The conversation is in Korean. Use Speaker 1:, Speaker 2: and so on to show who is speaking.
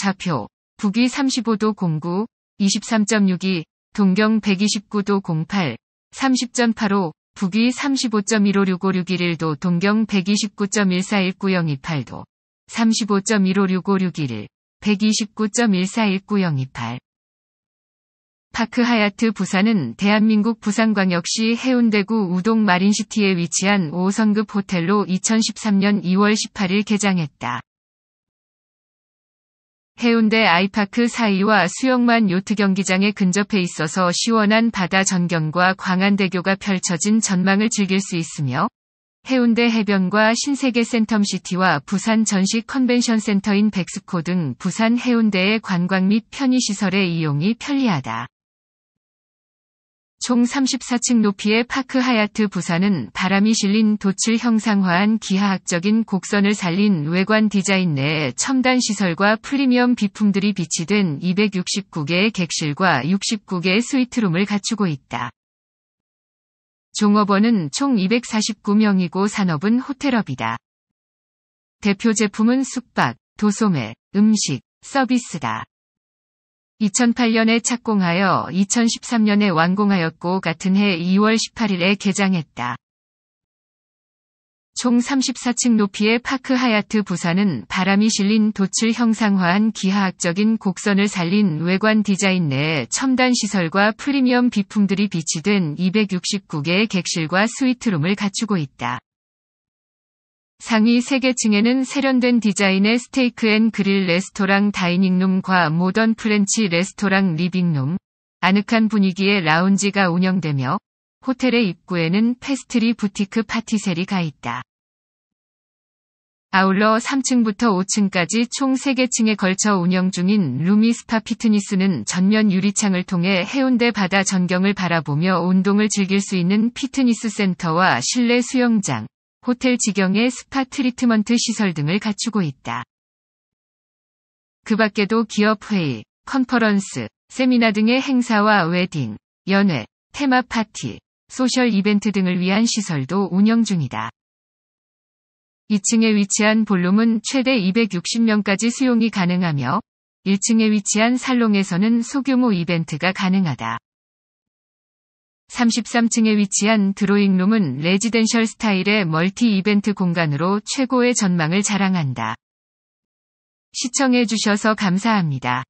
Speaker 1: 좌표, 북위 35도 09, 23.62, 동경 129도 08, 30.85, 북위 35.156561도 동경 129.14190228도, 35.156561, 129.14190228. 파크 하얏트 부산은 대한민국 부산광역시 해운대구 우동 마린시티에 위치한 5성급 호텔로 2013년 2월 18일 개장했다. 해운대 아이파크 사이와 수영만 요트 경기장에 근접해 있어서 시원한 바다 전경과 광안대교가 펼쳐진 전망을 즐길 수 있으며 해운대 해변과 신세계 센텀시티와 부산 전시 컨벤션 센터인 벡스코 등 부산 해운대의 관광 및 편의시설의 이용이 편리하다. 총 34층 높이의 파크 하얏트 부산은 바람이 실린 돛을 형상화한 기하학적인 곡선을 살린 외관 디자인 내에 첨단 시설과 프리미엄 비품들이 비치된 269개의 객실과 69개의 스위트룸을 갖추고 있다. 종업원은 총 249명이고 산업은 호텔업이다. 대표 제품은 숙박, 도소매, 음식, 서비스다. 2008년에 착공하여 2013년에 완공하였고 같은 해 2월 18일에 개장했다. 총 34층 높이의 파크 하얏트 부산은 바람이 실린 돛을 형상화한 기하학적인 곡선을 살린 외관 디자인 내에 첨단 시설과 프리미엄 비품들이 비치된 269개의 객실과 스위트룸을 갖추고 있다. 상위 3개 층에는 세련된 디자인의 스테이크 and 그릴 레스토랑 다이닝룸과 모던 French 레스토랑 리빙룸, 아늑한 분위기의 라운지가 운영되며 호텔의 입구에는 페스트리 부티크 파티세리가 있다. 아울러 3층부터 5층까지 총 3개 층에 걸쳐 운영 중인 루미스파 피트니스는 전면 유리창을 통해 해운대 바다 전경을 바라보며 운동을 즐길 수 있는 피트니스 센터와 실내 수영장, 호텔 직영의 스파 트리트먼트 시설 등을 갖추고 있다. 그 밖에도 기업 회의, 컨퍼런스, 세미나 등의 행사와 웨딩, 연회, 테마 파티, social 이벤트 등을 위한 시설도 운영 중이다. 2층에 위치한 볼룸은 최대 260명까지 수용이 가능하며 1층에 위치한 살롱에서는 소규모 이벤트가 가능하다. 33층에 위치한 드로잉룸은 레지덴셜 스타일의 멀티 이벤트 공간으로 최고의 전망을 자랑한다. 시청해주셔서 감사합니다.